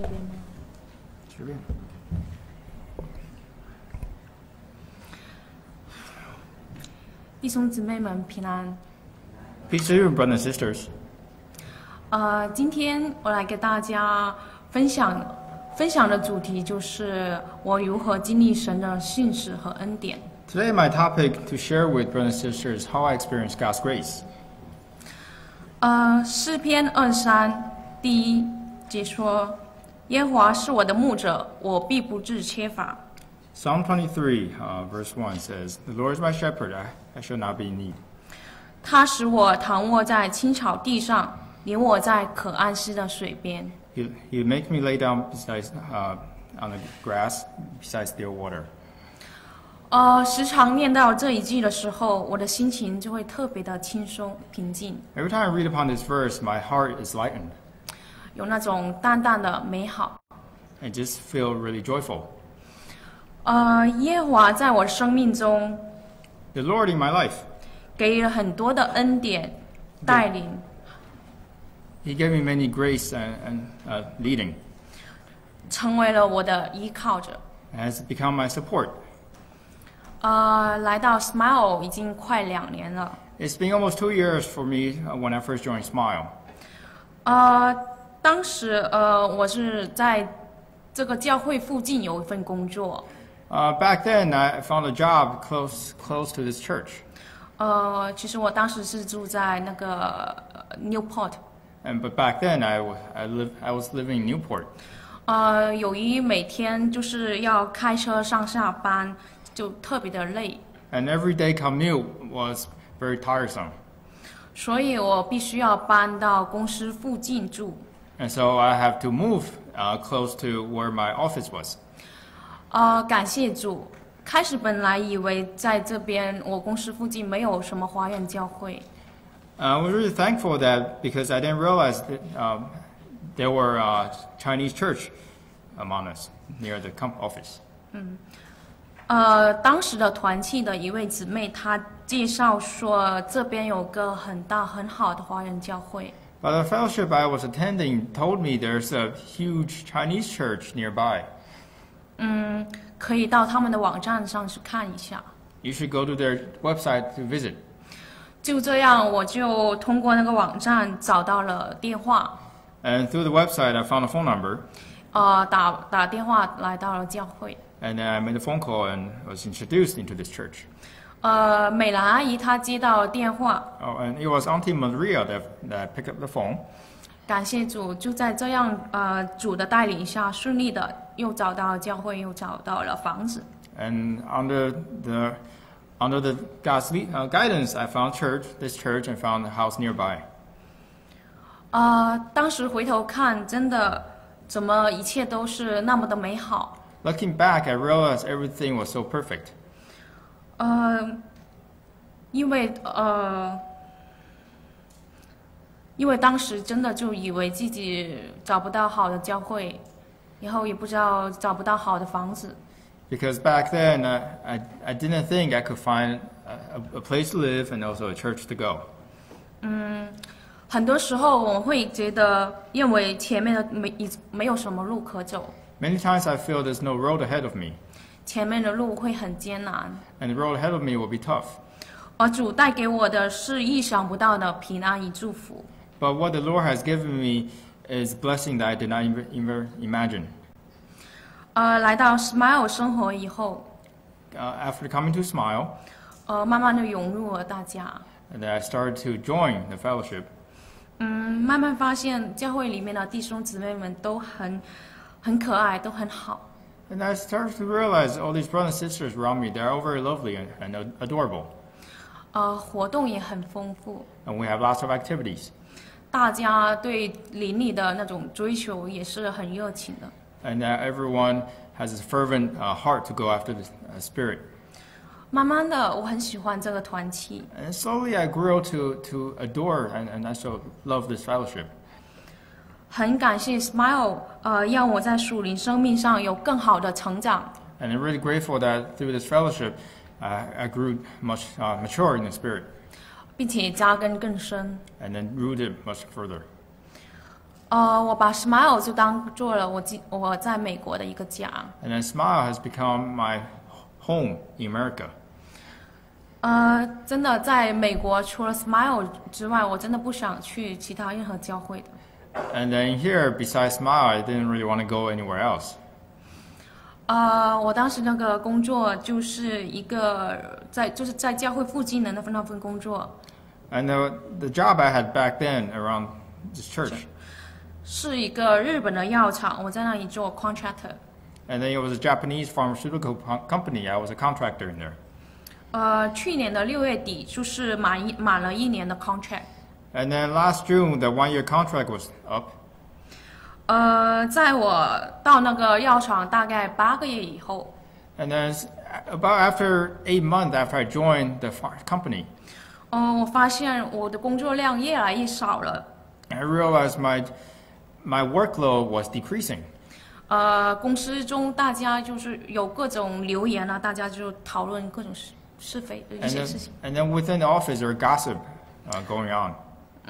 这边吗？随便。弟兄姊妹们平安。Peace to you, brothers and sisters. 呃，今天我来给大家分享分享的主题就是我如何经历神的信使和恩典。Today, my topic to share with brothers and sisters how I experience God's grace. 呃，诗篇二三第一节说：“耶和华是我的牧者，我必不致缺乏。Psalm 23, uh, verse 1 says, The Lord is my shepherd, I, I shall not be in need. 他使我躺卧在青草地上，领我在可安息的水边。He, he make me lay down beside, uh, on the grass beside still water. 呃，时常念到这一句的时候，我的心情就会特别的轻松平静，Every time I read upon this verse, my heart is lightened. 有那种淡淡的美好。I just feel really joyful. 呃，耶和华在我生命中 The Lord in my life, 给予了很多的恩典带领，He gave me many grace and, and uh, leading, 成为了我的依靠者。has become my support. 呃，来到 Smile 已经快两年了。It's been almost two years for me uh, when I first joined Smile. 呃，当时呃，我是在这个教会附近有一份工作。Uh, back then, I found a job close close to this church, 呃，其实我当时是住在那个呃 Newport。and but back then I, I live I was living in Newport, 呃，由于每天就是要开车上下班，就特别的累，and every day commute was very tiresome. 所以我必须要搬到公司附近住。And so I have to move uh, close to where my office was. 呃，感谢主。开始本来以为在这边我公司附近没有什么华人教会， Uh, I was really thankful that because I didn't realize that um, there were uh, Chinese church among us near the comp office. 呃，当时的团契的一位姊妹，她介绍说这边有个很大很好的华人教会。 But the fellowship I was attending told me there's a huge Chinese church nearby. 嗯，可以到他们的网站上去看一下。 You should go to their website to visit. 就这样，我就通过那个网站找到了电话， And through the website, I found a phone number, 呃，打打电话来到了教会。 and then I made a phone call and was introduced into this church. 呃，美兰阿姨她接到电话，Oh, and it was Auntie Maria that, that picked up the phone. 感谢主，就在这样呃主的带领下，顺利的又找到了教会，又找到了房子。And under the under the God's uh, guidance, I found church, this church, and found a house nearby. 呃，当时回头看，真的怎么一切都是那么的美好。Looking back, I realized everything was so perfect. 呃，因为呃，因为当时真的就以为自己找不到好的教会，然后也不知道找不到好的房子。Because back then, uh, I, I didn't think I could find a, a place to live and also a church to go. 嗯很多时候我会觉得，认为前面的没已没有什么路可走，Many times I feel there's no road ahead of me, 前面的路会很艰难，and the road ahead of me will be tough. 而主带给我的是意想不到的平安与祝福。But what the Lord has given me is blessing that I did not even, imagine. 呃，来到 Smile 生活以后，Uh, after coming to Smile, 呃，慢慢的融入了大家。and I started to join the fellowship. 嗯，慢慢发现教会里面的弟兄姊妹们都很很可爱，都很好。And I started to realize all these brothers and sisters around me, they're all very lovely and, and ad- adorable. 呃，活动也很丰富， And we have lots of activities. 大家对邻里的那种追求也是很热情的。 And uh, everyone has a fervent uh, heart to go after the uh, Spirit. 慢慢的，我很喜欢这个团契， And slowly I grew to, to adore and, and I so love this fellowship. 很感谢 Smile，呃，让我在属灵生命上有更好的成长。And I'm really grateful that through this fellowship, uh, I grew much uh, mature in the Spirit 并且扎根更深。and then rooted much further. 呃，我把 Smile 就当做了我今我在美国的一个家。And then Smile has become my home in America. 呃，真的在美国除了 Smile 之外，我真的不想去其他任何教会的。And then here, besides Smile, I didn't really want to go anywhere else. 呃，我当时那个工作就是一个在就是在教会附近的那份那份工作， And the, the job I had back then around this church, 是一个日本的药厂，我在那里做 contractor。 and then it was a Japanese pharmaceutical po- company. I was a contractor in there. 呃，去年的六月底就是满一满了一年的 contract。 And then last June, the one-year contract was up. 呃，在我到那个药厂大概八个月以后， And then s- about after eight months after I joined the ph- company, 嗯、我发现我的工作量越来越少了。 I realized my my workload was decreasing. 呃，公司中大家就是有各种留言啊，大家就讨论各种是是非的一 And 些 then, 事情。 and then within the office, there was gossip uh, going on.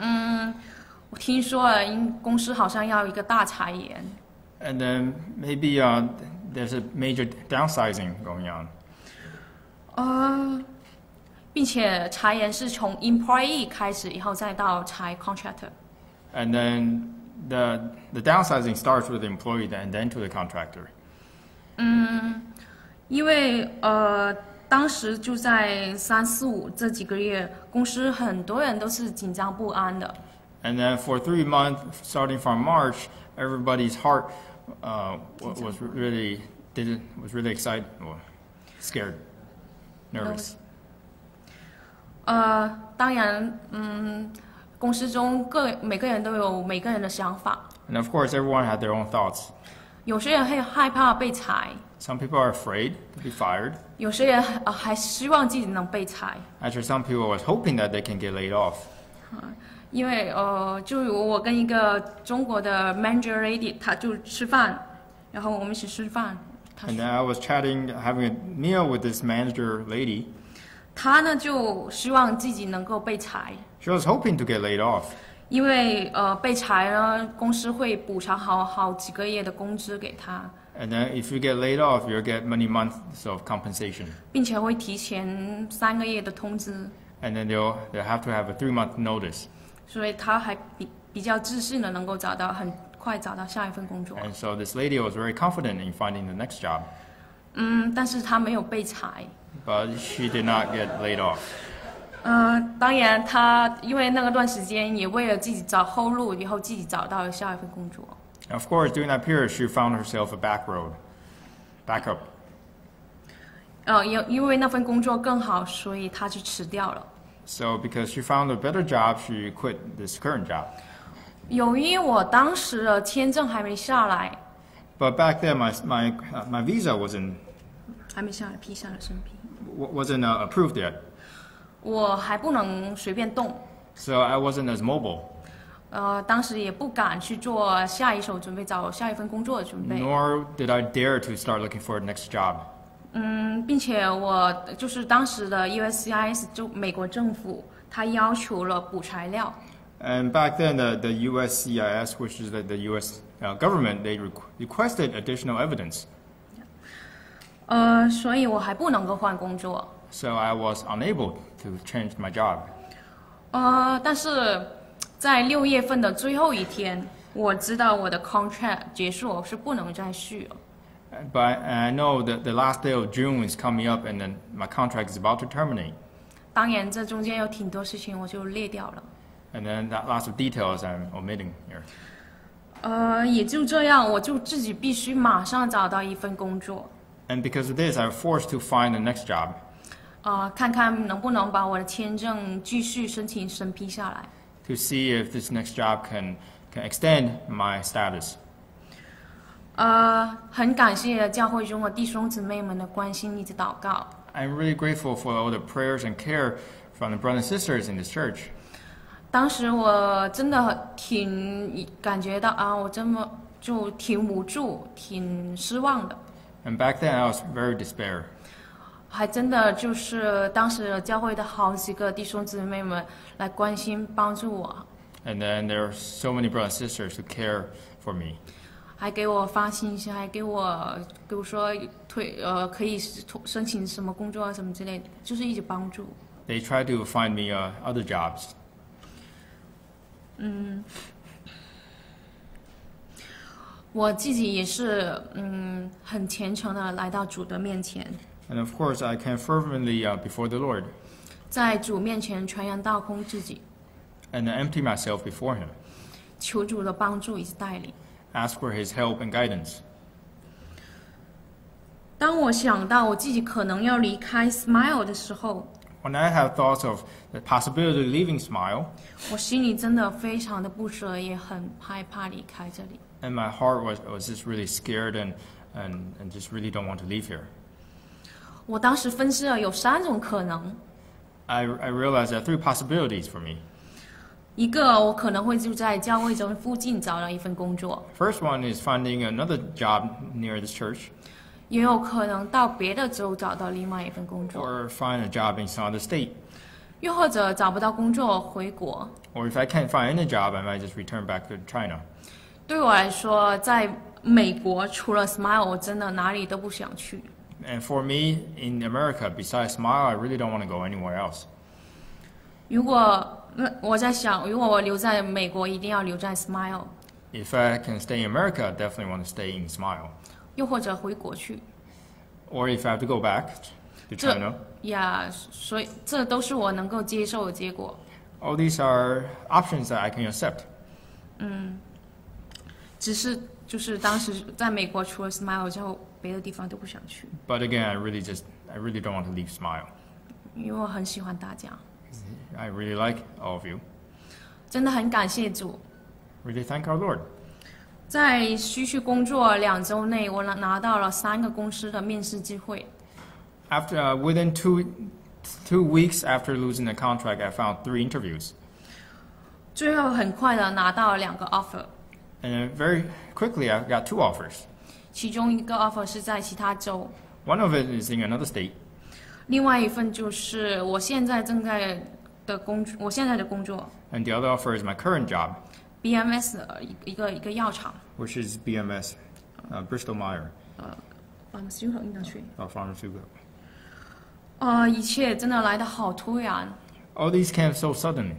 嗯，我听说啊，因公司好像要一个大裁员。And then maybe uh, there's a major downsizing going on. 呃，并且裁员是从 employee 开始，以后再到裁 contractor。And then the, the downsizing starts with the employee and then to the contractor. 嗯，因为呃，当时就在三四五这几个月，公司很多人都是紧张不安的。And then for three months, starting from March, everybody's heart uh, wa- was really did was really excited, or scared, nervous. 呃，当然，嗯，公司中各每个人都有每个人的想法，And of course, everyone had their own thoughts. 有些人会害怕被裁，Some people are afraid to be fired. 有些人呃还希望自己能被裁。Actually, some people was hoping that they can get laid off. 因为呃，就如我跟一个中国的 manager lady，她就吃饭，然后我们一起吃饭，And then I was chatting, having a meal with this manager lady. 她呢就希望自己能够被裁，She was hoping to get laid off 因为呃被裁呢，公司会补偿好好几个月的工资给她，And then if you get laid off, you'll get many months of compensation. 并且会提前三个月的通知，And then they'll, they'll have to have a three month notice. 所以他还比比较自信的能够找到很快找到下一份工作。And so this lady was very confident in finding the next job. 嗯，但是她没有被裁。But she did not get laid off. 嗯，当然，她因为那个段时间也为了自己找后路，以后自己找到了下一份工作。And of course, during that period, she found herself a back road, backup. 呃，因因为那份工作更好，所以她就辞掉了。 So because she found a better job, she quit this current job. 由于我当时的签证还没下来， But back then, my, my, uh, my visa wasn't, 还没下来批下来审批， wa- wasn't uh, approved yet. 我还不能随便动。 So I wasn't as mobile, 呃，当时也不敢去做下一手准备，找下一份工作的准备。nor did I dare to start looking for a next job. 嗯，并且我就是当时的 USCIS 就美国政府，他要求了补材料。And back then, the, the USCIS, which is the, the US uh, government, they requested additional evidence. 呃，所以我还不能够换工作。So I was unable to change my job. 呃，但是在六月份的最后一天，我知道我的 contract 结束，我是不能再续了。But I know that the last day of June is coming up and then my contract is about to terminate. 当然，这中间有挺多事情我就列掉了。And then that lots of details I'm omitting here. 呃，也就这样，我就自己必须马上找到一份工作，And because of this, I'm forced to find the next job 呃，看看能不能把我的签证继续申请审批下来。to see if this next job can, can extend my status. 呃，很感谢教会中的弟兄姊妹们的关心以及祷告。 I'm really grateful for all the prayers and care from the brothers and sisters in this church. 当时我真的挺感觉到啊，我这么就挺无助、挺失望的， And back then, I was very despair. 还真的就是当时教会的好几个弟兄姊妹们来关心帮助我。And then there are so many brothers and sisters who care for me. 还给我发信息，还给我，比如说推呃可以申请什么工作啊什么之类的，就是一直帮助。They try to find me uh, other jobs. 嗯我自己也是，嗯，很虔诚的来到主的面前，And of course, I can fervently uh, before the Lord 在主面前全然倒空自己， and empty myself before Him, 求主的帮助以及带领。 ask for His help and guidance. 当我想到我自己可能要离开 Smile 的时候， When I have thoughts of the possibility of leaving Smile, 我心里真的非常的不舍，也很害怕离开这里。 and my heart was, was just really scared and, and, and just really don't want to leave here. 我当时分析了有三种可能， I, I realized there are three possibilities for me. 一个我可能会就在教会中附近找到一份工作， First one is finding another job near this church 也有可能到别的州找到另外一份工作， or find a job in some other state. 又或者找不到工作回国。 Or if I can't find any job, I might just return back to China. 对我来说，在美国除了 Smile，我真的哪里都不想去。 And for me, in America, besides Smile, I really don't want to go anywhere else. 如果那我在想，如果我留在美国，一定要留在 Smile， If I can stay in America, I definitely want to stay in Smile. 又或者回国去。 Or if I have to go back to 这 China, 呀所以这都是我能够接受的结果。 all these are options that I can accept. 只是就是当时在美国，除了 Smile 之后， 别的地方都不想去，But again, I really just, I really don't want to leave Smile. 因为我很喜欢大家，I really like all of you. 真的很感谢主。Really thank our Lord. 在区区工作两周内，我拿拿到了三个公司的面试机会。After, uh, within two, two weeks after losing the contract, I found three interviews. 最后很快的拿到了两个 offer，And very quickly, I got two offers. 其中一个 offer 是在其他州，One of it is in another state, 另外一份就是我现在正在的工，我现在的工作 and the other offer is my current job, BMS 的一个一个药厂，which is BMS, uh, Bristol Myers 呃，pharmaceutical industry。uh, Pharmaceutical. 呃，一切真的来得好突然。All these came so suddenly.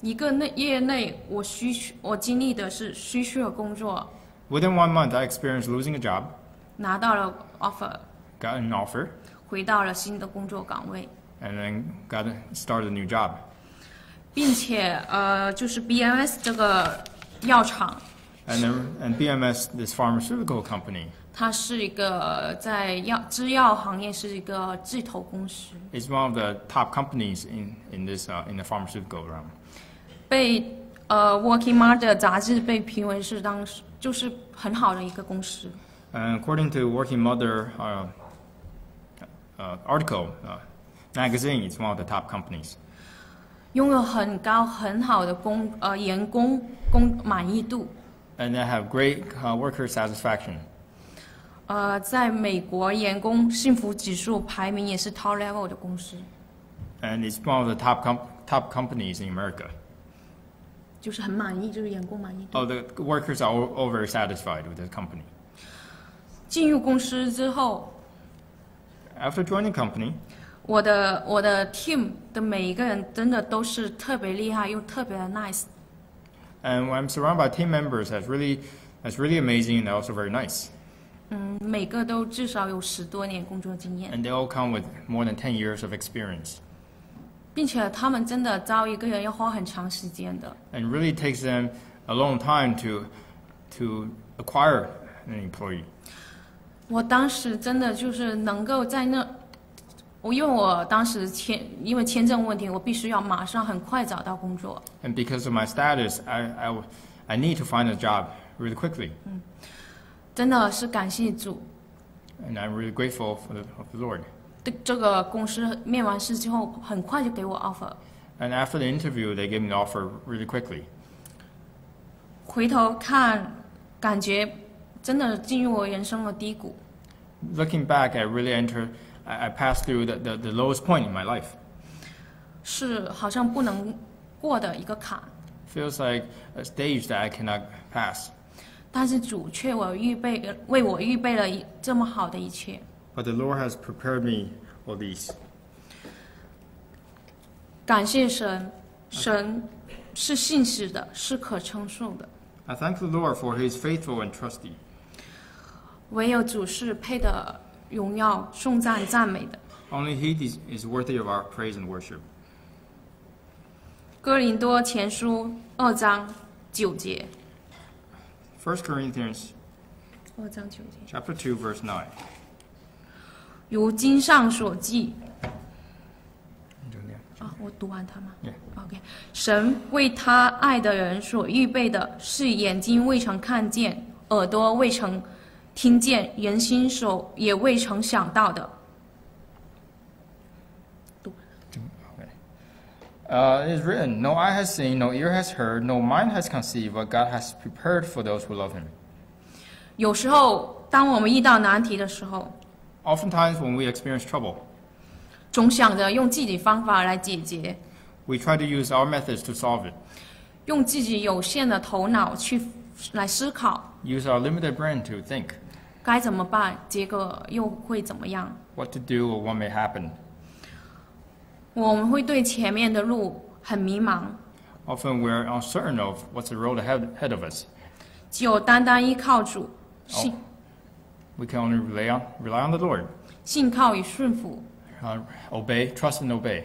一个内业内，我需我经历的是需求的工作，Within one month, I experienced losing a job, 拿到了 offer， got an offer, 回到了新的工作岗位， and then got a, started a new job. 并且呃，就是 BMS 这个药厂， And then, and BMS, this pharmaceutical company, 它是一个在药制药行业是一个巨头公司， is one of the top companies in in this uh, in the pharmaceutical realm. 被呃 Working Mother 杂志被评为是当时 就是很好的一个公司。 And according to Working Mother uh, uh, article, uh, magazine, it's one of the top companies. 拥有很高很好的工呃员工工满意度， And they have great uh, worker satisfaction. 呃，在美国员工幸福指数排名也是 top level 的公司， And it's one of the top, com- top companies in America. 就是很满意，就是员工满意度。 Oh, the workers are all, all very satisfied with the company. 进入公司之后， After joining the company, 我的我的 team 的每一个人真的都是特别厉害又特别的 nice， and I'm surrounded by team members that's really, that's really amazing and also very nice. 嗯，每个都至少有十多年工作经验， And they all come with more than 10 years of experience. 并且他们真的招一个人要花很长时间的。And really takes them a long time to, to acquire an employee. 我当时真的就是能够在那，我因为我当时签因为签证问题，我必须要马上很快找到工作。And because of my status, I, I, I need to find a job really quickly. 嗯真的是感谢主，And I'm really grateful for the, of the Lord. 这这个公司面完试之后，很快就给我 offer。And after the interview, they gave me the offer really quickly. 回头看，感觉真的进入我人生的低谷。Looking back, I really entered, I, passed through the, the, the lowest point in my life. 是好像不能过的一个坎。feels like a stage that I cannot pass. 但是主却我预备为我预备了一这么好的一切。But the Lord has prepared me all these. 感谢神，神是信实的，是可称颂的。 I thank the Lord for He is faithful and trusty. 唯有主是配得荣耀、颂赞、赞美的。 Only He is, is worthy of our praise and worship. 哥林多前书二章九节， 1 Corinthians 二章九节， chapter 2 verse 9. 如经上所记。啊，我读完它吗. OK，神为他爱的人所预备的是眼睛未曾看见，耳朵未曾听见，人心所也未曾想到的。Uh, it is written, No eye has seen, no ear has heard, no mind has conceived what God has prepared for those who love Him. 有时候，当我们遇到难题的时候，Oftentimes, when we experience trouble, 总想着用自己方法来解决， we try to use our methods to solve it, 用自己有限的头脑去来思考 use our limited brain to think 该怎么办，结果又会怎么样。 what to do or what may happen. 我们会对前面的路很迷茫， Often, we're uncertain of what's the road ahead, ahead of us. 只有单单依靠主，信 We can only rely on, rely on the Lord, 信靠与顺服， uh, obey, trust, and obey.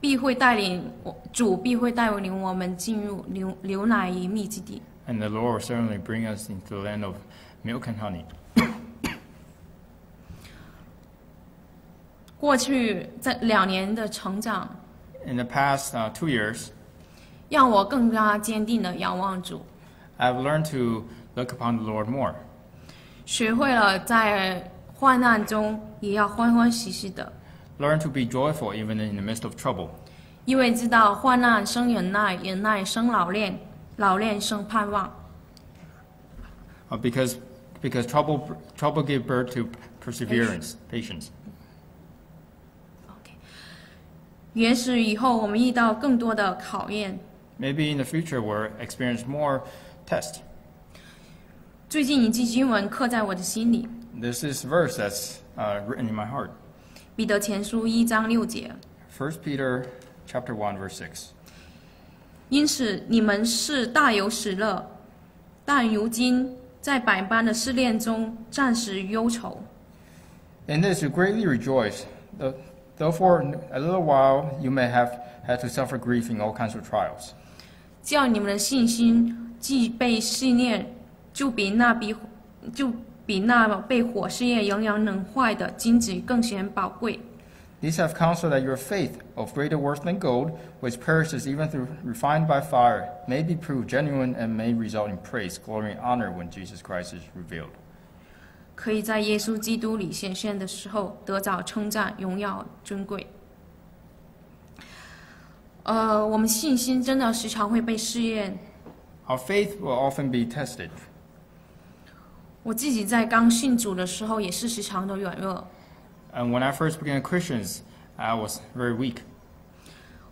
必会带领我主必会带领我们进入牛牛奶与蜜之地。 And the Lord will certainly bring us into the land of milk and honey. 过去这两年的成长， In the past uh, two years, 让我更加坚定的仰望主， I've learned to look upon the Lord more. 学会了在患难中也要欢欢喜喜的， Learn to be joyful even in the midst of trouble. 因为知道患难生忍耐，忍耐生老练，老练生盼望。 Uh, because because trouble trouble give birth to perseverance, patience. OK，也许以后我们遇到更多的考验。 Maybe in the future we'll experience more tests. 最近一句经文刻在我的心里，This is verse that's uh, written in my heart. 彼得前书一章六节。First Peter chapter one verse six. 因此你们是大有喜乐，但如今在百般的试炼中暂时忧愁，In this you greatly rejoice, though, for a little while you may have had to suffer grief in all kinds of trials. 叫你们的信心既被试炼，就比那比就比那被火试验仍然能坏的金子更显宝贵。 These have counsel that your faith, of greater worth than gold, which perishes even through refined by fire, may be proved genuine and may result in praise, glory, and honor when Jesus Christ is revealed. 可以在耶稣基督里显现的时候得着称赞、荣耀、尊贵。呃，我们信心真的时常会被试验。 Our faith will often be tested. 我自己在刚信主的时候也是时常的软弱。And when I first became a Christian, I was very weak.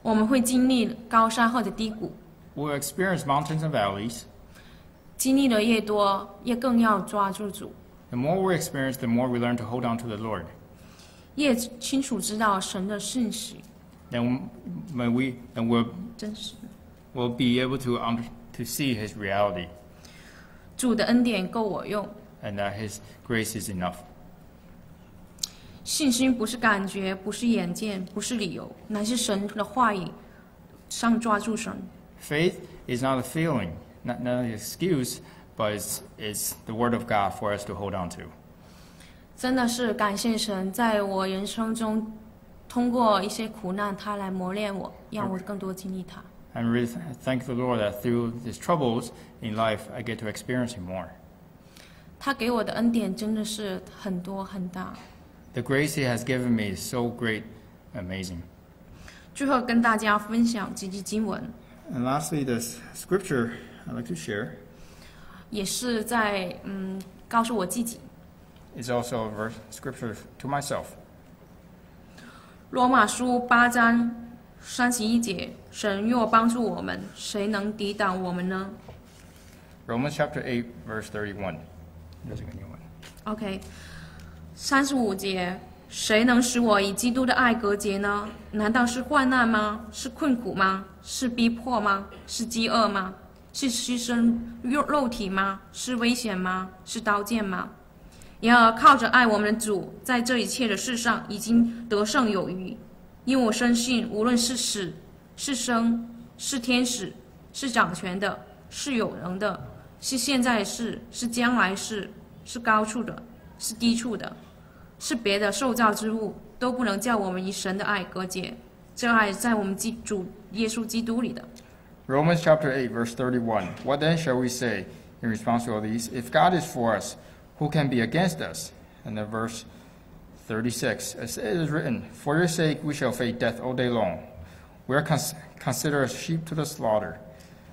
我们会经历高山或者低谷，We'll experience mountains and valleys. 经历的越多，越更要抓住主，The more we experience, the more we learn to hold on to the Lord. 越清楚知道神的信实、Then, when we, then we'll, 真实。we'll be able to, under, to see His reality 主的恩典够我用，and that His grace is enough. 信心不是感觉，不是眼见，不是理由，乃是神的话语上抓住神。 Faith is not a feeling, not, not an excuse, but it's, it's the Word of God for us to hold on to. 真的是感谢神，在我人生中，通过一些苦难，他来磨练我，让我更多经历他。 And really th- thank the Lord that through these troubles in life, I get to experience Him more. 他给我的恩典真的是很多很大。 The grace He has given me is so great, amazing. 最后跟大家分享几句经文， And lastly, this scripture I'd like to share 也是在嗯告诉我自己， is also a verse scripture to myself. 罗马书八章 三十一节，神若帮助我们，谁能抵挡我们呢 Romans chapter 8, verse 31. There's a new one. OK，三十五节，谁能使我与基督的爱隔绝呢？难道是患难吗？是困苦吗？是逼迫吗？是饥饿吗？是牺牲肉肉体吗？是危险吗？是刀剑吗？然而靠着爱我们的主，在这一切的事上已经得胜有余。因为我深信，无论是死是生，是天使，是掌权的，是有能的，是现在事，是将来事，是高处的，是低处的，是别的受造之物，都不能叫我们与神的爱隔绝。这爱在我们基主耶稣基督里的。 Romans chapter 8, verse 31. What then shall we say in response to all these? If God is for us, who can be against us? And then verse 36. As it is written, For your sake we shall face death all day long. We are cons- considered as sheep to the slaughter.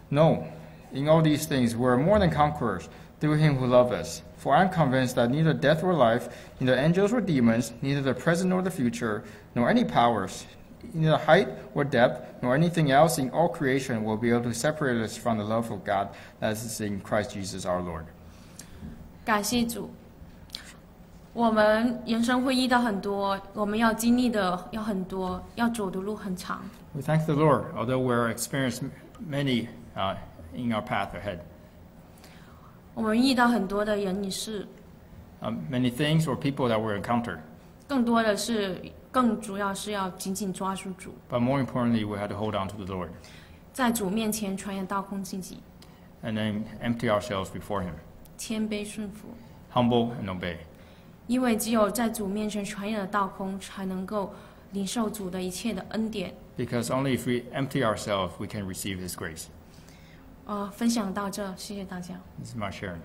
No, in all these things we are more than conquerors through him who loved us. For I am convinced that neither death or life, neither angels or demons, neither the present nor the future, nor any powers, neither height or depth, nor anything else in all creation will be able to separate us from the love of God that is in Christ Jesus our Lord. 感谢主。我们人生会遇到很多，我们要经历的要很多，要走的路很长。 We thank the Lord, although we're experiencing many uh, in our path ahead. 我们遇到很多的人与事， Um, many things or people that we encounter. 更多的是，更主要是要紧紧抓住主， But more importantly, we had to hold on to the Lord 在主面前传扬倒空自己， and then empty ourselves before Him, 谦卑顺服。 humble and obey. 因为只有在主面前传扬的倒空，才能够领受主的一切的恩典。 Because only if we empty ourselves, we can receive His grace. 呃，分享到这，谢谢大家。This is my sharing.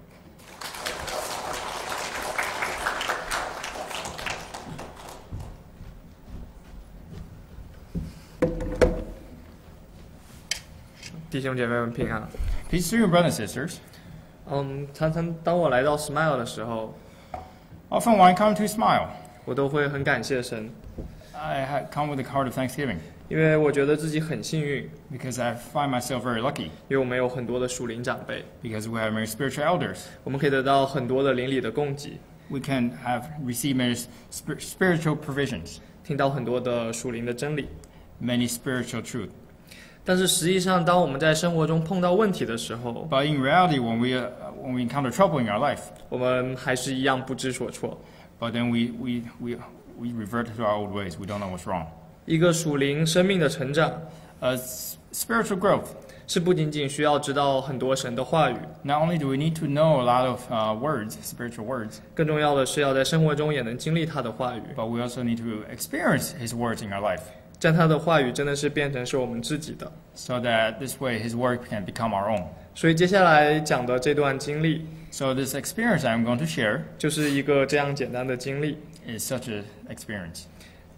弟兄姐妹们平安。Peace to you, brothers and sisters. 嗯，常常当我来到 Smile 的时候，Often when I come to smile, 我都会很感谢神，I come with a heart of thanksgiving 因为我觉得自己很幸运， because I find myself very lucky 因为我们有很多的属灵长辈， because we have many spiritual elders. 我们可以得到很多的邻里的供给， We can have receive many spir- spiritual provisions, 听到很多的属灵的真理。 many spiritual truth. 但是实际上，当我们在生活中碰到问题的时候， But in reality, when we uh, when we encounter trouble in our life, 我们还是一样不知所措。 but then we we we we revert to our old ways. We don't know what's wrong. 一个属灵生命的成长， Uh, s- spiritual growth. 是不仅仅需要知道很多神的话语， Not only do we need to know a lot of uh, words, spiritual words, 更重要的是要在生活中也能经历他的话语， but we also need to experience His words in our life, 这样他的话语真的是变成是我们自己的。 so that this way His word can become our own. 所以接下来讲的这段经历， So this experience I'm going to share 就是一个这样简单的经历。 is such an experience.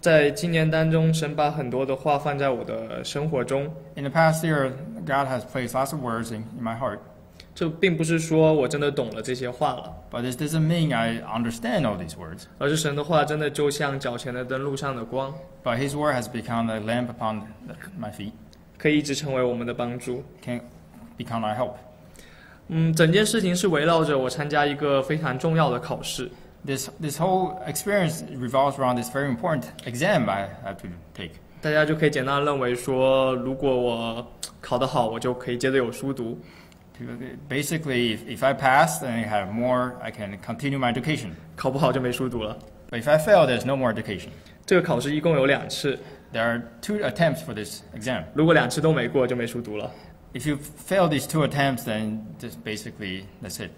在今年当中，神把很多的话放在我的生活中。In the past year, God has placed lots of words in, in my heart, 这并不是说我真的懂了这些话了，but this doesn't mean I understand all these words. 而是神的话真的就像脚前的灯路上的光，But His word has become a lamp upon my feet, 可以一直成为我们的帮助。can become our help. 嗯，整件事情是围绕着我参加一个非常重要的考试。This this whole experience revolves around this very important exam I have to take. 大家就可以简单地认为说，如果我考得好，我就可以接着有书读； Basically, if, if I pass, then I have more. I can continue my education. 考不好就没书读了。 But if I fail, there's no more education. 这个考试一共有两次， There are two attempts for this exam. 如果两次都没过，就没书读了。 If you fail these two attempts, then just basically that's it.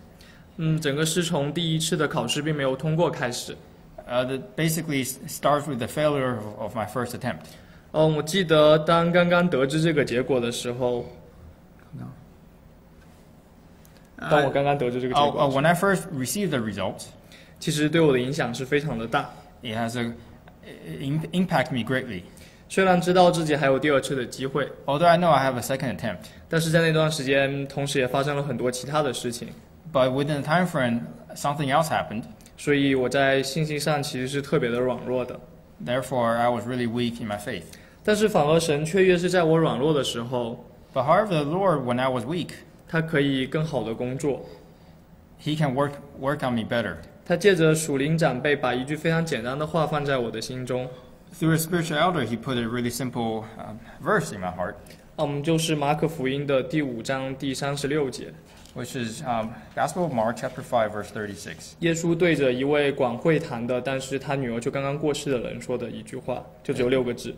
嗯，整个是从第一次的考试并没有通过开始。Uh, the, basically s- starts with the failure of, my first attempt. 嗯，我记得当刚刚得知这个结果的时候，当我刚刚得知这个结 Oh, 果 oh, when I first received the results, 其实对我的影响是非常的大。it has a, it impact me greatly. 虽然知道自己还有第二次的机会，Although I know I have a second attempt, 但是在那段时间，同时也发生了很多其他的事情，but within the time frame, something else happened. 所以我在信心上其实是特别的软弱的。 Therefore, I was really weak in my faith. 但是反而神却越是在我软弱的时候， But however, the Lord, when I was weak, 他可以更好的工作。 He can work work on me better. 他借着属灵长辈，把一句非常简单的话放在我的心中， Through a spiritual elder, He put a really simple um, verse in my heart, 嗯，就是马可福音的第五章第三十六节， which is um, Gospel of Mark, chapter 5, verse 36. 耶稣对着一位管会堂的，但是他女儿就刚刚过世的人说的一句话，就只有六个字。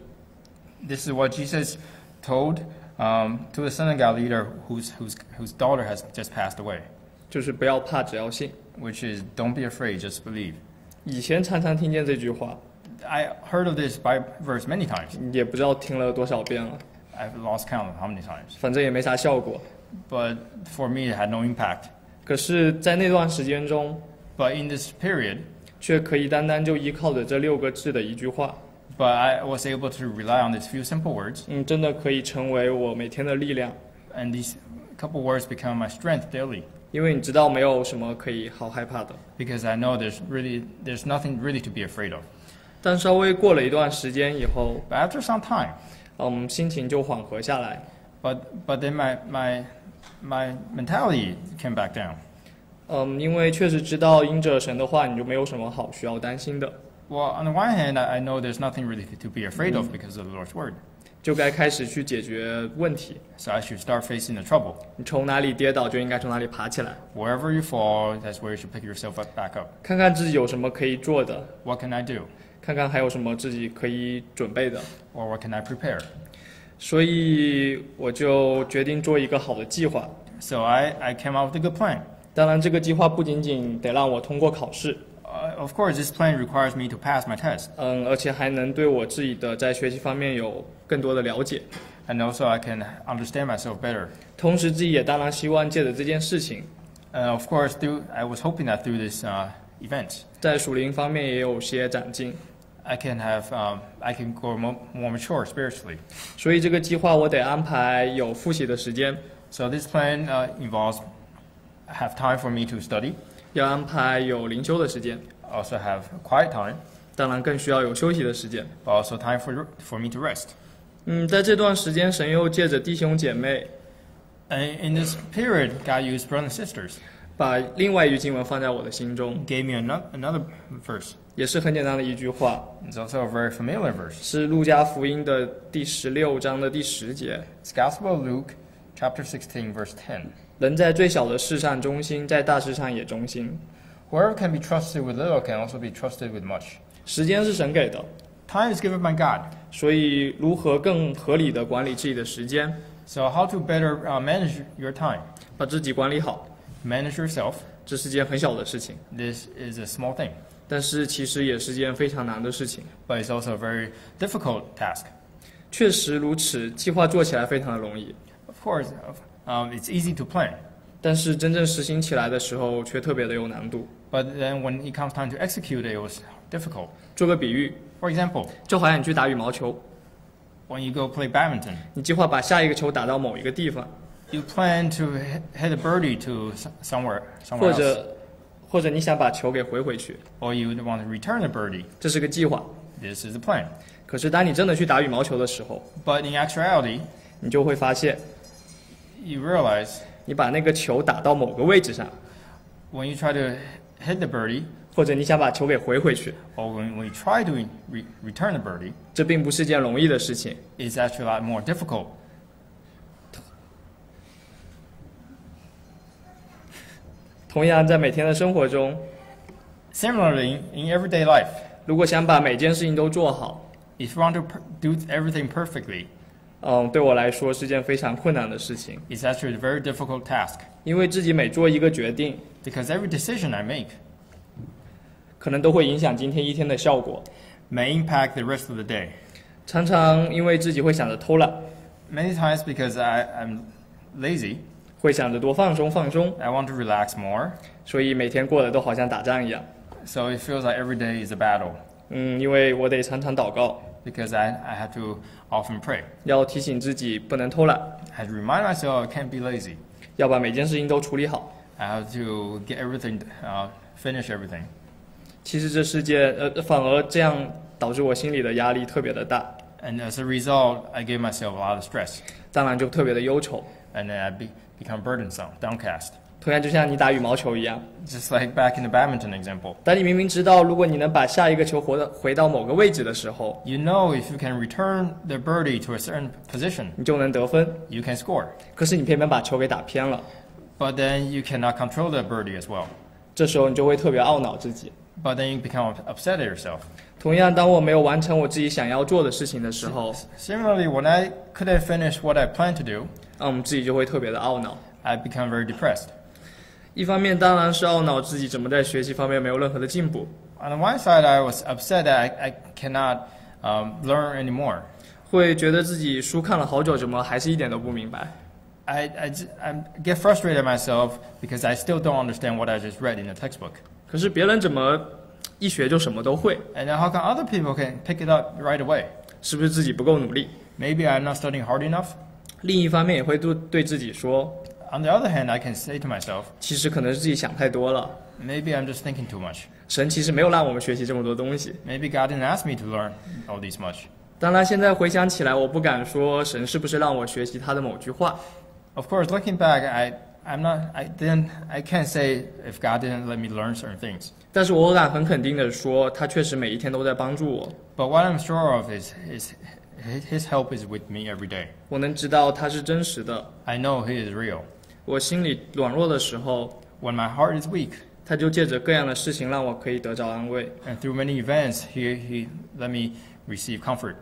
This is what Jesus told um, to the synagogue leader whose, whose, whose daughter has just passed away, 就是不要怕，只要信。 which is don't be afraid, just believe. 以前常常听见这句话， I heard of this Bible verse many times. 也不知道听了多少遍了， I've lost count of how many times. 反正也没啥效果。 But for me, it had no impact. 可是，在那段时间中， But in this period, 却可以单单就依靠着这六个字的一句话， but I was able to rely on these few simple words, 嗯，真的可以成为我每天的力量。 and these couple words become my strength daily. 因为你知道，没有什么可以好害怕的。 Because I know there's really there's nothing really to be afraid of. 但稍微过了一段时间以后， But after some time, 嗯，心情就缓和下来。 but but then my my my mentality came back down. 嗯，因为确实知道因着神的话，你就没有什么好需要担心的， Well, on the one hand, I I know there's nothing really to be afraid of because of the Lord's word. 就该开始去解决问题。 So I should start facing the trouble. 你从哪里跌倒，就应该从哪里爬起来， Wherever you fall, that's where you should pick yourself up back up. 看看自己有什么可以做的， What can I do? 看看还有什么自己可以准备的。 Or what can I prepare? 所以我就决定做一个好的计划。So I, I came up with a good plan. 当然，这个计划不仅仅得让我通过考试，Uh, of course, this plan requires me to pass my test, 嗯，而且还能对我自己的在学习方面有更多的了解。and also I can understand myself better. 同时，自己也当然希望借着这件事情，And of course, through, I was hoping that through this uh, event, 在属灵方面也有些长进。I can have um, I can grow more, more mature spiritually. 所以这个计划我得安排有复习的时间， So this plan uh, involves have time for me to study, 要安排有灵修的时间， also have quiet time, 当然更需要有休息的时间。 but also time for for me to rest. 嗯，在这段时间，神又借着弟兄姐妹， And in this period, God used brothers and sisters. 把另外一句经文放在我的心中， Gave me another another verse. 也是很简单的一句话， It's also a very familiar verse. 是路加福音的第十六章的第十节。 It's Gospel of Luke, chapter 16, verse 10. 人在最小的事上忠心，在大事上也忠心。 Whoever can be trusted with little can also be trusted with much. 时间是神给的， Time is given by God. 所以如何更合理的管理自己的时间， So how to better uh, manage your time? 把自己管理好， Manage yourself. 这是件很小的事情， This is a small thing, 但是其实也是件非常难的事情。 but it's also a very difficult task. 确实如此，计划做起来非常的容易， Of course, um, it's easy to plan, 但是真正实行起来的时候却特别的有难度。 but then when it comes time to execute it, it was difficult. 做个比喻， For example, 就好像你去打羽毛球， when you go play badminton, 你计划把下一个球打到某一个地方， you plan to hit hit a birdie to s- somewhere, 或 somewhere else, 者 或者你想把球给回回去，or you want to return a birdie. 这是个计划。This is the plan. 可是当你真的去打羽毛球的时候，But in actuality, 你就会发现，you realize 你把那个球打到某个位置上，when you try to hit the birdie, 或者你想把球给回回去，or when, try to re- return the birdie, 这并不是件容易的事情。it's actually a lot more difficult. 同样，在每天的生活中， Similarly, in everyday life, 如果想把每件事情都做好， if you want to per- do everything perfectly, 嗯，对我来说是件非常困难的事情， it's actually a very difficult task 因为自己每做一个决定， because every decision I make 可能都会影响今天一天的效果。 may impact the rest of the day. 常常因为自己会想着偷懒， Many times because I, I'm lazy, 会想着多放松放松， I want to relax more, 所以每天过得都好像打仗一样。 so it feels like every day is a battle 嗯，因为我得常常祷告， because I, I have to often pray. 要提醒自己不能偷懒， I have to remind myself I can't be lazy. 要把每件事情都处理好。 I have to get everything, uh, finish everything. 其实这世界，呃，反而这样导致我心里的压力特别的大。 And as a result, I gave myself a lot of stress. 当然就特别的忧愁。 And then I be, become burdensome, downcast. 同样就像你打羽毛球一样， Just like back in the badminton example. 当你明明知道，如果你能把下一个球回到回到某个位置的时候， You know if you can return the birdie to a certain position, 你就能得分。 you can score. 可是你偏偏把球给打偏了， But then you cannot control the birdie as well. 这时候你就会特别懊恼自己。 But then you become upset at yourself. 同样，当我没有完成我自己想要做的事情的时候， Similarly, when I couldn't finish what I planned to do, 那我们自己就会特别的懊恼。 I become very depressed. 一方面当然是懊恼自己怎么在学习方面没有任何的进步， On the one side, I was upset that I, I cannot um, learn anymore. 会觉得自己书看了好久，怎么还是一点都不明白。 I, I, j- I get frustrated at myself because I still don't understand what I just read in the textbook. 可是别人怎么一学就什么都会？ And then how come other people can pick it up right away? 是不是自己不够努力？ Maybe I'm not studying hard enough. 另一方面也会对对自己说， On the other hand, I can say to myself, 其实可能是自己想太多了。 maybe I'm just thinking too much. 神其实没有让我们学习这么多东西。 Maybe God didn't ask me to learn all these much. 当然，现在回想起来，我不敢说神是不是让我学习他的某句话， Of course, looking back, I, I'm not, I didn't, I can't say if God didn't let me learn certain things. 但是我敢很肯定的说，他确实每一天都在帮助我。 But what I'm sure of is, is His His help is with me every day. 我能知道他是真实的。 I know He is real. 我心里软弱的时候， When my heart is weak, 他就借着各样的事情让我可以得着安慰。 and through many events, He, he let me receive comfort.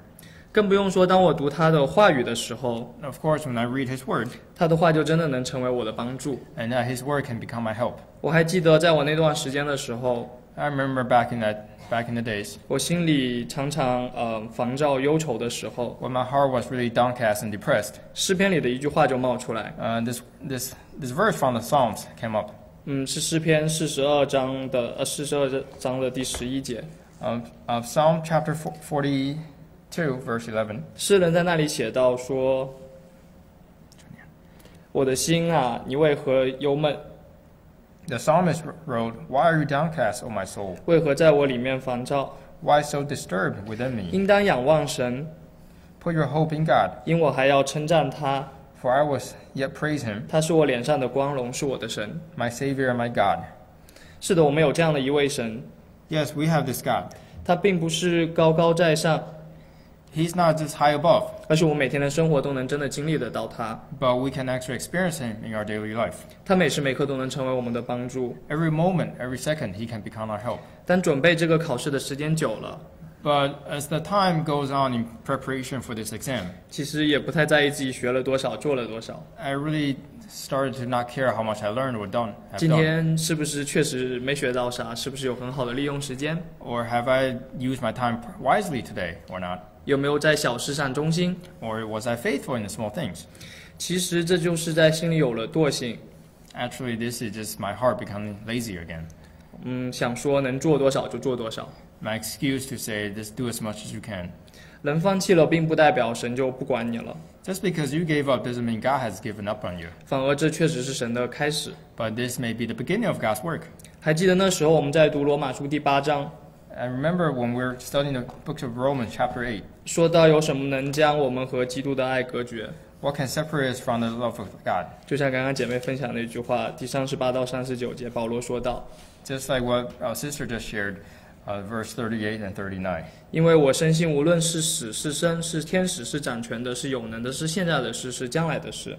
更不用说，当我读他的话语的时候， Of course, when I read His Word, 他的话就真的能成为我的帮助。 and uh, His Word can become my help. 我还记得在我那段时间的时候， I remember back in that back in the days 我心里常常呃烦躁忧愁的时候， when my heart was really downcast and depressed. 诗篇里的一句话就冒出来， Uh, this this this verse from the Psalms came up. 嗯，是诗篇四十二章的呃四十二章的第十一节， Of, of Psalm chapter fo- 42, verse 11. 诗人在那里写到说：“我的心啊，你为何忧闷？ The psalmist wrote, Why are you downcast, O my soul? 为何在我里面烦躁？ Why so disturbed within me? 应当仰望神， Put your hope in God, 因我还要称赞他， for I was yet praise him, 他是我脸上的光荣，是我的神。 my Savior and my God. 是的，我们有这样的一位神， Yes, we have this God. 他并不是高高在上， He's not just high above, 而是我们每天的生活都能真的经历得到他， but we can actually experience him in our daily life. 他每时每刻都能成为我们的帮助。 Every moment, every second, he can become our help. 但准备这个考试的时间久了， But as the time goes on in preparation for this exam, 其实也不太在意自己学了多少，做了多少。 I really started to not care how much I learned or done, have 今 done. 天是不是确实没学到啥？是不是有很好的利用时间？ Or have I used my time wisely today or not? 有没有在小事上忠心？ Or was I faithful in the small things? 其实这就是在心里有了惰性， Actually, this is just my heart becoming lazy again. 嗯，想说能做多少就做多少。 My excuse to say, just do as much as you can. 人放弃了，并不代表神就不管你了， Just because you gave up doesn't mean God has given up on you. 反而这确实是神的开始。 But this may be the beginning of God's work. 还记得那时候我们在读罗马书第八章， I remember when we were studying the books of Romans, chapter eight. 说到有什么能将我们和基督的爱隔绝？What can separate us from the love of God? 就像刚刚姐妹分享的一句话，第三十八到三十九节，保罗说道 Just like what our sister just shared, uh, verse thirty-eight and thirty-nine. 因为我深信，无论是死是生，是天使，是掌权的，是有能的，是现在的事，是将来的事，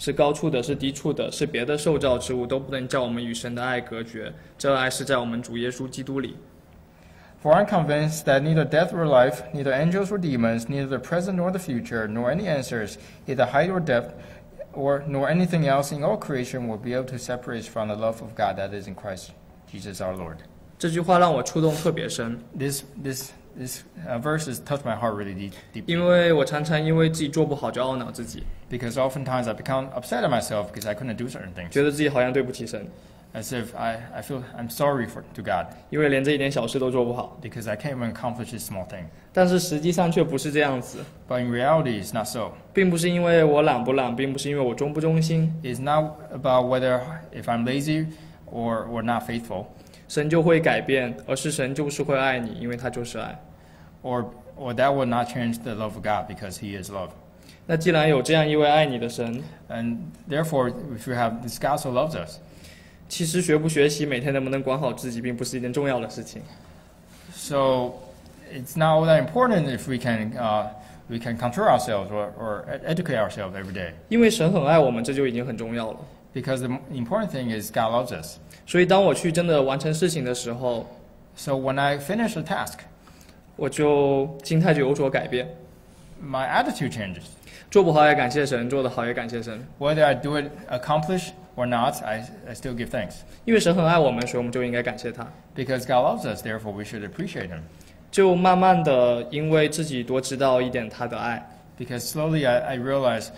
是高处的，是低处的，是别的受造之物，都不能叫我们与神的爱隔绝。这爱是在我们主耶稣基督里。 For I'm convinced that neither death or life, neither angels or demons, neither the present nor the future, nor any answers, either height or depth, or nor anything else in all creation will be able to separate us from the love of God that is in Christ Jesus our Lord. ”这句话让我触动特别深， This this this uh, verses touch my heart really deep, deeply 因为我常常因为自己做不好就懊恼自己， because oftentimes I become upset at myself because I couldn't do certain things, 觉得自己好像对不起神， as if I, I feel I'm sorry for to God 因为连这一点小事都做不好。 because I can't even accomplish this small thing. 但是实际上却不是这样子， But in reality, it's not so. 并不是因为我懒不懒，并不是因为我忠不忠心， It's not about whether if I'm lazy or or not faithful. 神就会改变，而是神就是会爱你，因为他就是爱。 or well, that would not change the love of God because He is love. 那既然有这样一位爱你的神， And therefore, if you have this God so loves us, 其实学不学习，每天能不能管好自己，并不是一件重要的事情。 so it's not all that important if we can uh, we can control ourselves or, or ed- educate ourselves every day. 因为神很爱我们，这就已经很重要了。 Because the m- important thing is God loves us. 所以当我去真的完成事情的时候， So when I finish a task, 我就心态就有所改变。 my attitude changes. 做不好也感谢神，做得好也感谢神。 Whether I do it accomplish or not, I, I still give thanks. 因为神很爱我们，所以我们就应该感谢他。 Because God loves us, therefore we should appreciate Him. 就慢慢的，因为自己多知道一点他的爱， Because slowly I, I realize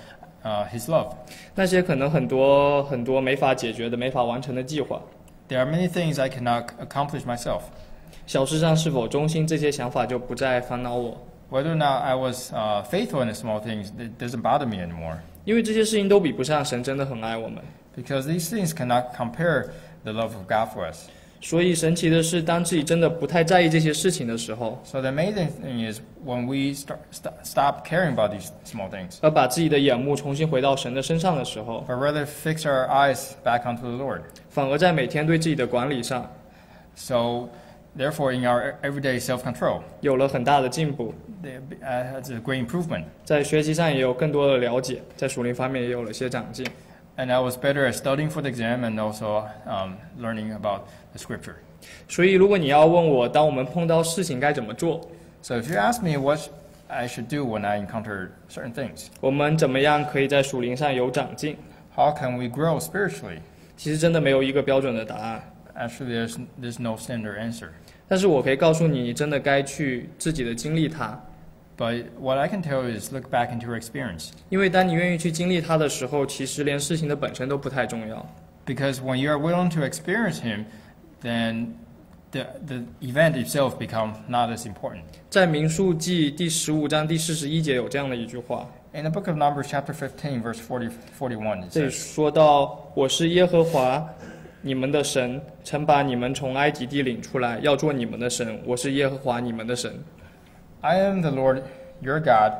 uh, His love. 那些可能很多很多没法解决的、没法完成的计划， There are many things I cannot accomplish myself. 小事上是否忠心，这些想法就不再烦恼我， Whether or not I was uh, faithful in the small things, it doesn't bother me anymore. 因为这些事情都比不上神真的很爱我们。 Because these things cannot compare the love of God for us. 所以神奇的是，当自己真的不太在意这些事情的时候， So the amazing thing is when we start, st- stop caring about these small things, 而把自己的眼目重新回到神的身上的时候， but rather fix our eyes back onto the Lord. 反而在每天对自己的管理上 So therefore, in our everyday self-control, 有了很大的进步， there uh, it's a great improvement. 在学习上也有更多的了解，在属灵方面也有了些长进。 And I was better at studying for the exam and also um, learning about the scripture. 所以，如果你要问我，当我们碰到事情该怎么做， So if you ask me what I should do when I encounter certain things, 我们怎么样可以在属灵上有长进？ how can we grow spiritually? 其实真的没有一个标准的答案。 Actually, there's, there's no standard answer. 但是我可以告诉你，你真的该去自己的经历它， But what I can tell you is look back into your experience. 因为当你愿意去经历它的时候，其实连事情的本身都不太重要。 Because when you are willing to experience Him, then the, the event itself becomes not as important. 在民数记第十五章第四十一节有这样的一句话， In the book of Numbers, chapter 15, verse 40, 41, it 这里 says, 说到：“我是耶和华你们的神，曾把你们从埃及地领出来，要做你们的神。我是耶和华你们的神。 I am the Lord your God,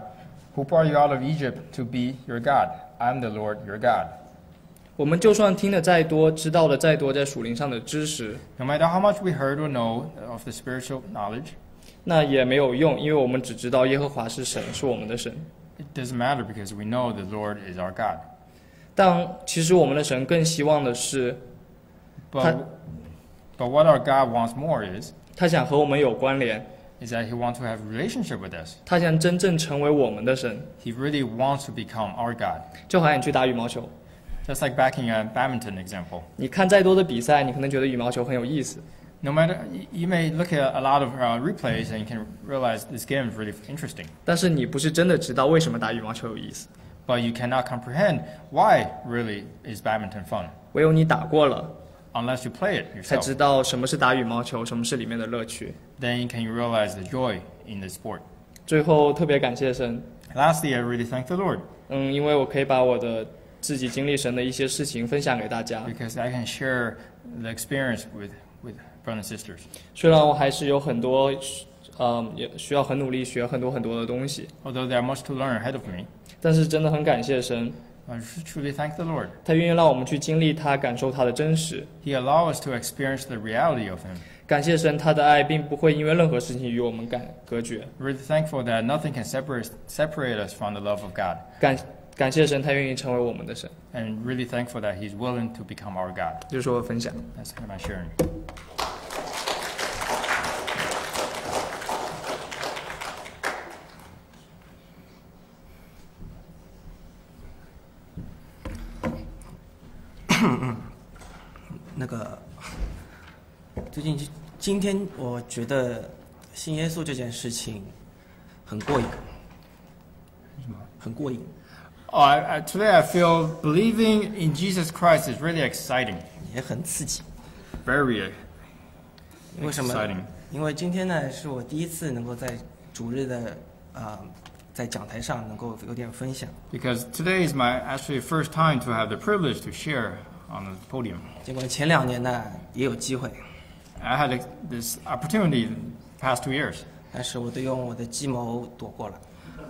who brought you out of Egypt to be your God. I am the Lord your God. ”我们就算听的再多，知道的再多，在属灵上的知识， No matter how much we heard or know of the spiritual knowledge, 那也没有用，因为我们只知道耶和华是神，是我们的神。 it doesn't matter because we know the Lord is our God. 但其实我们的神更希望的是， But, Hi- but what our God wants more is, 他想和我们有关联， is that He wants to have a relationship with us. 他想真正成为我们的神。 He really wants to become our God. 就好像你去打羽毛球， Just like back in a badminton example. 你看再多的比赛，你可能觉得羽毛球很有意思， No matter, y- you may look at a lot of uh, replays and you can realize this game is really interesting. 但是你不是真的知道为什么打羽毛球有意思。 But you cannot comprehend why really is badminton fun 唯有你打过了， unless you play it 才 yourself. 知道什么是打羽毛球，什么是里面的乐趣。 Then you can realize the joy in the sport. 最后特别感谢神， Lastly, I really thank the Lord 嗯，因为我可以把我的自己经历神的一些事情分享给大家。 because I can share the experience with, with brothers and sisters. 虽然我还是有很多，嗯，也需要很努力学很多很多的东西， Although there are much to learn ahead of me, 但是真的很感谢神， I should truly thank the Lord. 他愿意让我们去经历他，感受他的真实。 He allows us to experience the reality of Him. 感谢神，他的爱并不会因为任何事情与我们感隔绝。 Really thankful that nothing can separate, separate us from the love of God. 感感谢神，他愿意成为我们的神。 And really thankful that He's willing to become our God. 这就是我的分享。 That's my sharing. 那个 最近就今天我觉得信耶稣这件事情很过瘾，什么很过瘾。Oh, I, I, today I feel believing in Jesus Christ is really exciting. 也很刺激。Very 为什么 exciting.？因为今天呢，是我第一次能够在主日的啊、在讲台上能够有点分享。Because today is my actually first time to have the privilege to share on the podium. 尽管前两年呢也有机会，I had a, this opportunity the past two years, 但是我都用我的计谋躲过了。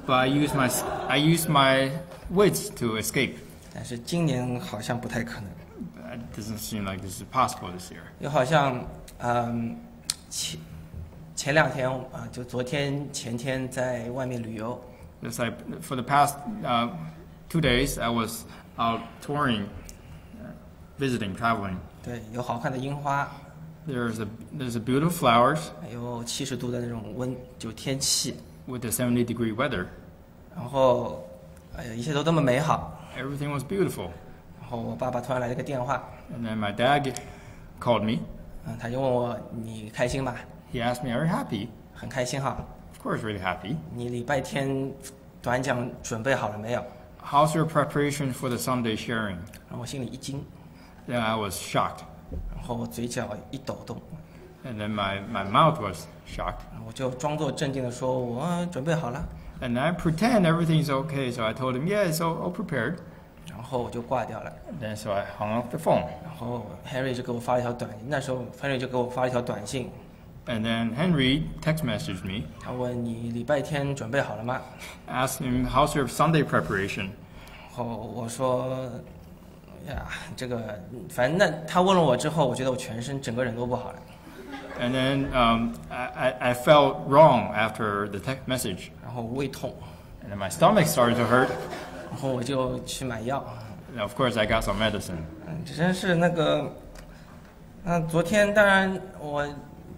but I used my I used my wits to escape. 但是今年好像不太可能， It doesn't seem like this is possible this year. 又好像，嗯，前前两天啊，就昨天前天在外面旅游， It's like for the past uh, two days, I was out touring, uh, visiting, traveling. 对，有好看的樱花， There's a there's a beautiful flowers 还有七十度的那种温就天气， with the 70 degree weather. 然后，哎呀，一切都那么美好。 Everything was beautiful. 然后我爸爸突然来了个电话， And then my dad get- called me. 嗯，他就问我你开心吧？ He asked me, "Are you happy?" 很开心哈。 Of course, really happy. 你礼拜天短讲准备好了没有？ How's your preparation for the Sunday sharing? 然后我心里一惊， Then I was shocked, 然后我嘴角一抖动， and then my, my mouth was shocked. 然后我就装作镇定的说：“我准备好了。 And I pretend everything's okay, so I told him, "Yeah, it's all, all prepared." ”然后我就挂掉了。 And then so I hung up the phone. 然后 Harry 就给我发了一条短，那时候 Harry 就给我发了一条短信， And then Henry text messaged me, 他问你礼拜天准备好了吗？ asked him, "How's your Sunday preparation?" 然后我说：“ 呀，这个反正那他问了我之后，我觉得我全身整个人都不好了。And then um, I, I I felt wrong after the text message, 然后胃痛，and then my stomach started to hurt. 然后我就去买药。And of course, I got some medicine. 嗯，这真是那个，那昨天当然我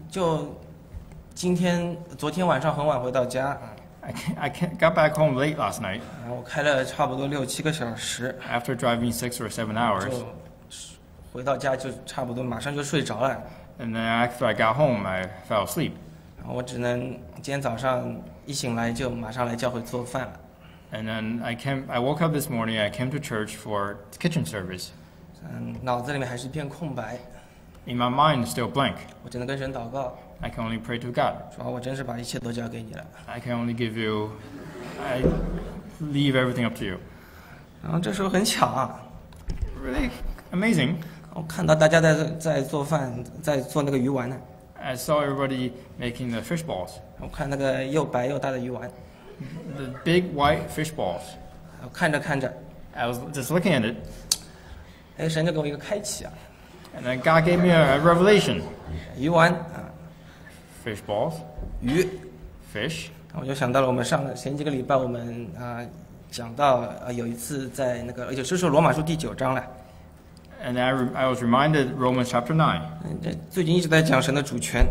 就今天昨天晚上很晚回到家，I, ca- I ca- got back home late last night 然后我开了差不多六七个小时， after driving six or seven hours. 就回到家就差不多马上就睡着了。 And then after I got home, I fell asleep. 然后我只能今天早上一醒来就马上来教会做饭了。 And then I came. I woke up this morning. I came to church for kitchen service. 嗯，脑子里面还是一片空白， In my mind, it's still blank. 我只能跟神祷告， I can only pray to God. 主啊，我真是把一切都交给你了。 I can only give you. I leave everything up to you. 然后这时候很巧啊， Really amazing. 我看到大家在在做饭，在做那个鱼丸呢。 I saw everybody making the fish balls, 我看那个又白又大的鱼丸， the big white fish balls. 我看着看着， I was just looking at it, 哎，神就给我一个开启啊， and then God gave me a, a revelation. 鱼丸啊， Fish balls, 鱼， fish. 我就想到了我们上前几个礼拜我们啊、讲到呃有一次在那个，也就是罗马书第九章了， And I, re- I was reminded Romans chapter 9. 嗯，这最近一直在讲神的主权，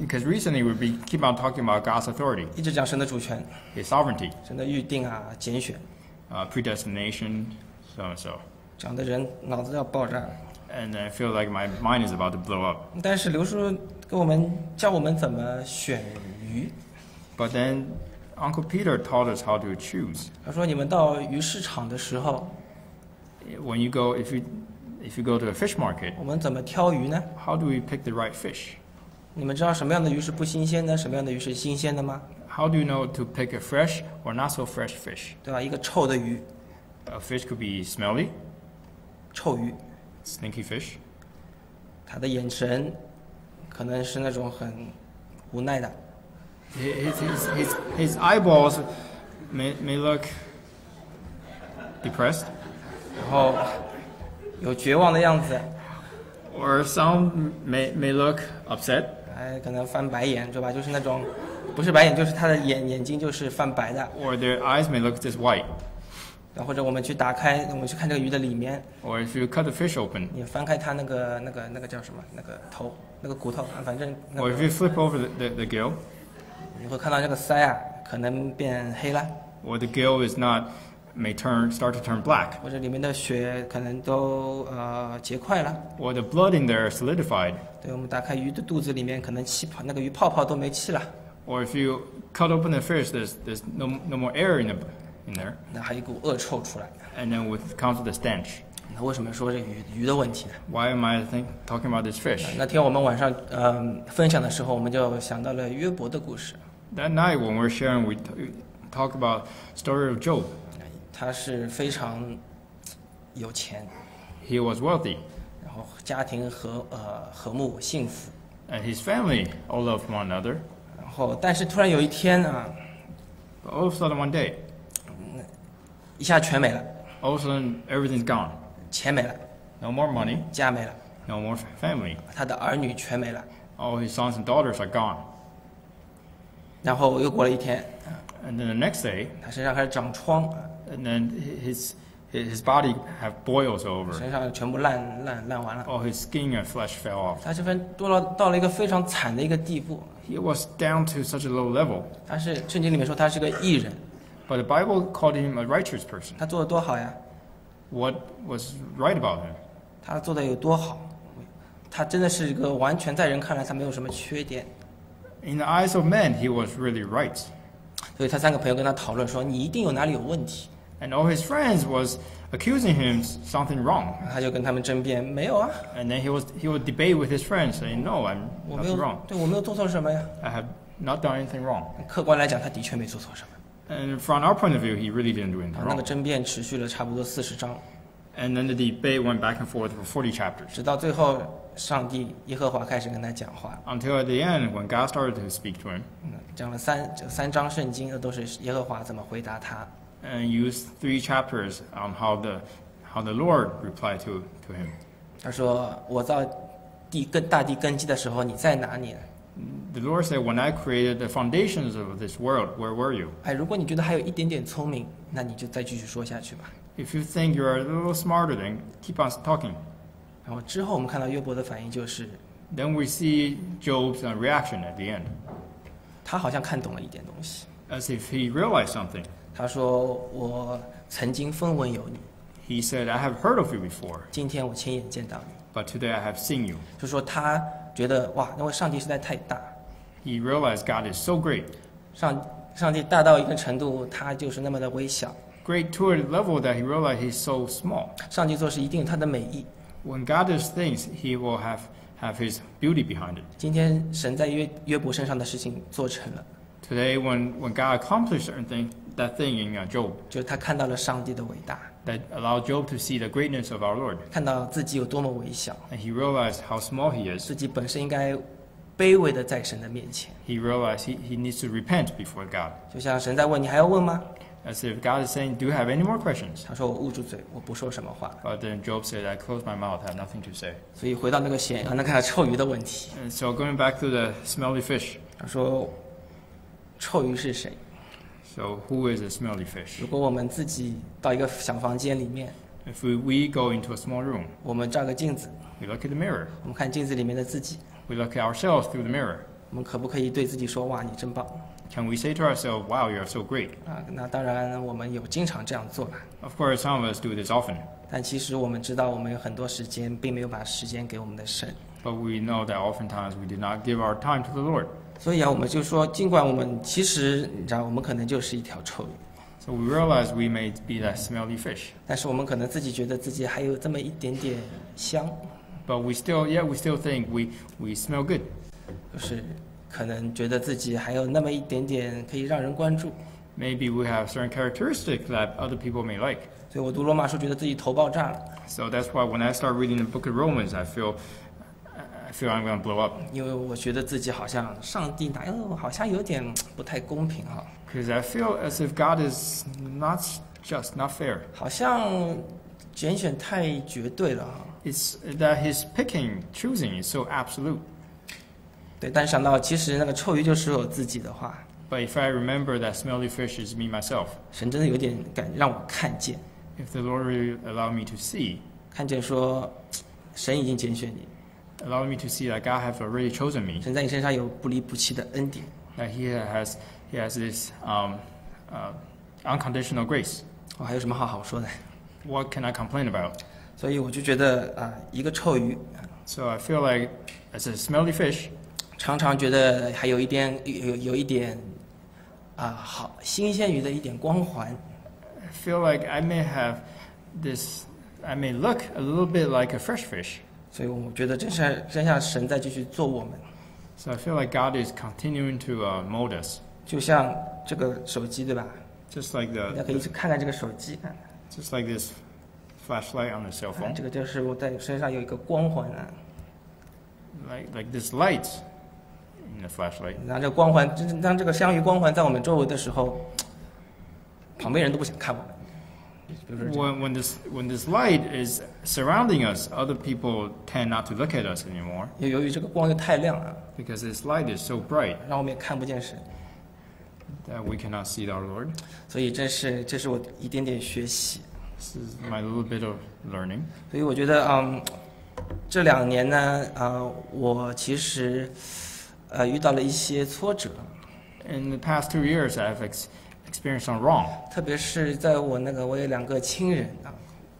Because recently we be, keep on talking about God's authority, 一直讲神的主权， His sovereignty, 神的预定啊、拣选， uh, predestination, so and so. 讲的人脑子要爆炸。 And I feel like my mind is about to blow up. 但是刘叔 给我们教我们怎么选鱼， But then Uncle Peter taught us how to choose. 他说你们到鱼市场的时候， When you go, if you, if you go to a fish market, 我们怎么挑鱼呢？ how do we pick the right fish? 你们知道什么样的鱼是不新鲜的，什么样的鱼是新鲜的吗？ How do you know to pick a fresh or not so fresh fish? 对吧？一个臭的鱼， A fish could be smelly, 臭鱼， stinky fish. 他的眼神 可能是那种很无奈的， His, his, his, his eyeballs may, may look depressed, 然后有绝望的样子， or some may, may look upset, 还可能翻白眼，对吧？就是那种不是白眼，就是他的眼眼睛就是泛白的。 or their eyes may look just white. 然后或者我们去打开，我们去看这个鱼的里面， Or if you cut the fish open, 你翻开它那个那个那个叫什么？那个头， 那个骨头，啊反正那 or 个 if you flip over the, the, the gill, 你会看到那个鳃啊，可能变黑了， or the gill is not, may turn, start to turn black, 或者里面的血可能都呃结块了。 or the blood in there solidified, 对，我们打开鱼的肚子里面，可能气泡那个鱼泡泡都没气了， or if you cut open the fish, there's, there's no, no more air in, the, in there, 那还有一股恶臭出来。 and then with comes with the stench. 那为什么说这鱼鱼的问题呢？ Why am I think, talking about this fish? 那天我们晚上呃分享的时候，我们就想到了约伯的故事。 That night when we're sharing, we, t- we talk about story of Job. 他是非常有钱， He was wealthy, 然后家庭和呃和睦幸福， and his family all loved one another. 然 后但是突然有一天啊， But all of a sudden, one day, 一下全没了， all of a sudden, everything's gone. 钱没了，no more money，家没了，no more family，他的儿女全没了，all his sons and daughters are gone。然后又过了一天，and then the next day，他身上开始长疮，and then his his body have boils over，身上全部烂烂烂完了，all his skin and flesh fell off。他这边多了到了一个非常惨的一个地步，he was down to such a low level。他是圣经里面说他是个义人，but the Bible called him a righteous person。他做的多好呀！What was right about him? 他做的有多好？他真的是一个完全在人看来他没有什么缺点。 In the eyes of men, he was really right. 所以他三个朋友跟他讨论说：“你一定有哪里有问题。 And all his friends was accusing him something wrong. ”他就跟他们争辩：“没有啊， And then he was he would debate with his friends, saying, "No, I'm 我没有 nothing wrong. 对我没有做错什么呀。 I have not done anything wrong." ”客观来讲，他的确没做错什么。 And from our point of view, he really didn't do anything 那个 wrong. 争辩持续了差不多四十章， And then the debate went back and forth for 40 chapters 直到最后，上帝耶和华开始跟他讲话， until at the end, when God started to speak to him 嗯讲了三这三章圣经，都是耶和华怎么回答他。 and used three chapters on how the how the Lord replied to to him. 他说：“我造地根大地根基的时候，你在哪里呢？ The Lord said, "When I created the foundations of this world, where were you?" 哎，如果你觉得还有一点点聪明，那你就再继续说下去吧。 If you think you're a little smarter, then keep on talking. 然后之后我们看到约伯的反应就是， Then we see Job's uh, reaction at the end, 他好像看懂了一点东西。 as if he realized something. 他说：“我曾经风闻有你， He said, "I have heard of you before, 今天我亲眼见到你。 but today I have seen you." ”就说他 觉得哇，因为上帝实在太大， He realized God is so great, 上上帝大到一个程度，他就是那么的微小。 great to a level that he realized he's so small. 上帝做事一定有他的美意。 When God does things, He will have have His beauty behind it. 今天神在约约伯身上的事情做成了， Today, when when God accomplished certain thing, that thing in uh, Job 就是他看到了上帝的伟大， that allowed Job to see the greatness of our Lord, 看到自己有多么微小， and he realized how small he is. 自己本身应该卑微的在神的面前。 He realized he, he needs to repent before God. 就像神在问你还要问吗？ As if God is saying, "Do you have any more questions?" 他说我捂住嘴，我不说什么话。 But then Job said, "I close my mouth. I have nothing to say." 所以回到那个咸啊，那个臭鱼的问题， And so going back to the smelly fish. 他说臭鱼是谁？ So who is a smelly fish? 如果我们自己到一个小房间里面， If we, we go into a small room, 我们照个镜子， we look at the mirror. 我们看镜子里面的自己， We look at ourselves through the mirror. 我们可不可以对自己说哇，你真棒 Can we say to ourselves, "Wow, you're so great"? 啊？那当然，我们有经常这样做了， Of course, some of us do this often, 但其实我们知道，我们有很多时间并没有把时间给我们的神。 but we know that oftentimes we did not give our time to the Lord. 所以啊，我们就说，尽管我们其实你知道，我们可能就是一条臭鱼， So we realize we may be that smelly fish, 但是我们可能自己觉得自己还有这么一点点香， but we still, yeah, we still think we, we smell good. 就是可能觉得自己还有那么一点点可以让人关注。 Maybe we have certain characteristics that other people may like. 所以我读罗马书觉得自己头爆炸了， So that's why when I start reading the book of Romans, I feel, I feel I'm going to blow up 因为我觉得自己好像上帝哪有好像有点不太公平哈， because I feel as if God is not just, not fair. 好像拣选太绝对了哈。 It's that His picking, choosing is so absolute. 对，但想到其实那个臭鱼就是我自己的话， But if I remember that smelly fish is me myself, 神真的有点感让我看见， if the Lord really allow me to see, 看见说神已经拣选你， allow me to see that God has already chosen me, 神在你身上有不离不弃的恩典。 that He has He has this um, uh, unconditional grace. 我还有什么好好说的？ What can I complain about? 所以我就觉得啊，一个臭鱼， So I feel like as a smelly fish, 常常觉得还有一点有有有一点啊好新鲜鱼的一点光环， I feel like I may have this. I may look a little bit like a fresh fish. 所以我觉得真是真像神在继续做我们，So I feel like God is continuing to uh, mold us, 就像这个手机对吧？just like the 大家可以去看看这个手机，啊，just like this flashlight on the cell 啊 phone. 这个就是我在身上有一个光环啊，like like this light in the flashlight. 当这个光环，真当这个相遇光环在我们周围的时候，旁边人都不想看我们。比如说这样， When, when this when this light is surrounding us, other people tend not to look at us anymore 由由于这个光又太亮了， because this light is so bright 让我们也看不见神。 that we cannot see our Lord. 所以这是这是我一点点学习。 This is my little bit of learning. 所以我觉得，嗯，这两年呢，呃，我其实呃遇到了一些挫折， In the past two years, I've ex- experienced some wrong. 特别是在我那个我有两个亲人啊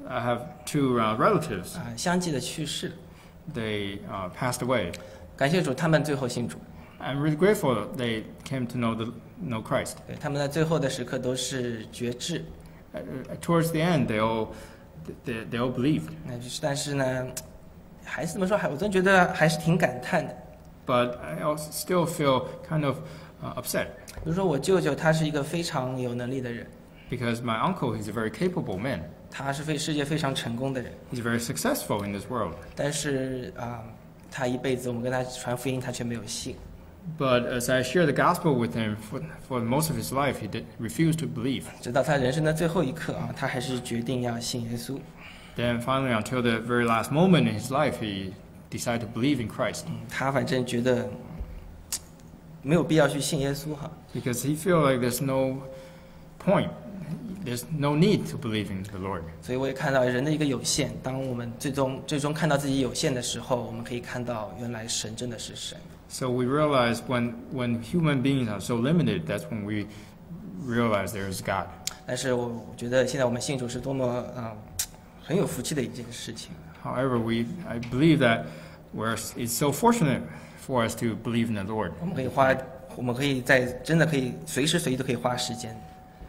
I have two uh, relatives. 啊相继的去世， They uh, passed away. 感谢主，他们最后信主， I'm really grateful that they came to know the know Christ. 对他们在最后的时刻都是觉志， Uh, uh, towards the end, they all they, they all believed. 那就是但是呢，还是怎么说，还我真觉得还是挺感叹的。 But I also still feel kind of uh, upset 比如说我舅舅，他是一个非常有能力的人， because my uncle he's a very capable man. 他是非世界非常成功的人， He's very successful in this world. 但是啊、他一辈子我们跟他传福音，他却没有信。 But as I share the gospel with him for, for most of his life, he did, refused to believe. 直到他人生的最后一刻啊，他还是决定要信耶稣。 Then finally, until the very last moment in his life, he decided to believe in Christ 嗯他反正觉得 没有必要去信耶稣哈。 because he feel like there's no point, there's no need to believe in the Lord. 所以我也看到人的一个有限。当我们最终最终看到自己有限的时候，我们可以看到原来神真的是神。 So we realize when when human beings are so limited, that's when we realize there is God. 但是我我觉得现在我们信主是多么嗯很有福气的一件事情。 However, we I believe that we're it's so fortunate for us to believe in the Lord. 我们可以花，我们可以在真的可以随时随地都可以花时间。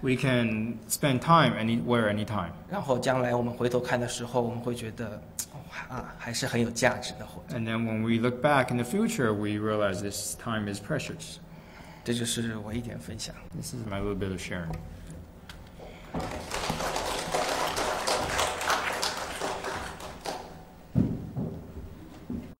We can spend time anywhere, anytime. 然后将来我们回头看的时候，我们会觉得哦啊还是很有价值的活着。 And then when we look back in the future, we realize this time is precious. 这就是我一点分享。 This is my little bit of sharing.